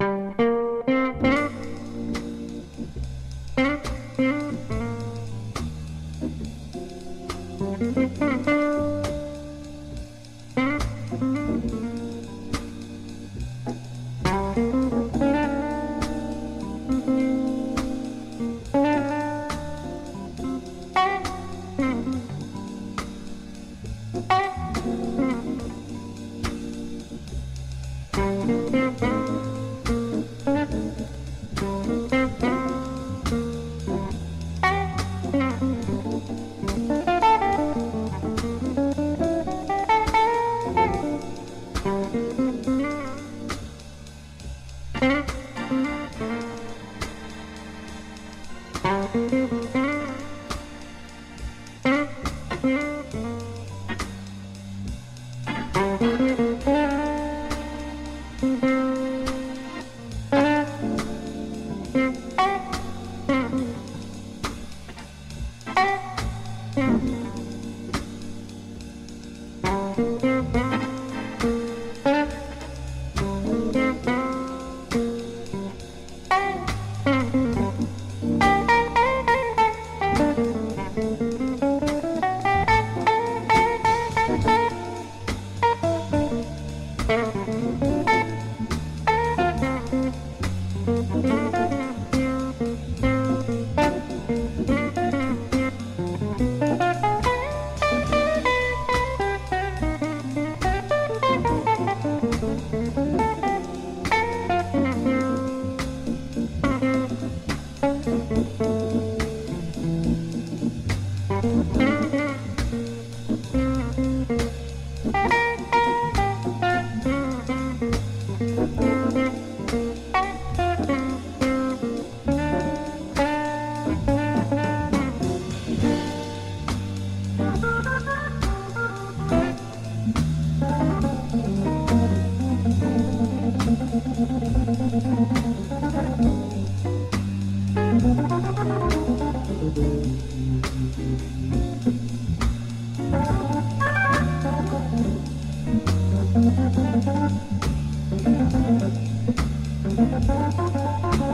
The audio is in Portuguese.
Música Música